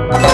you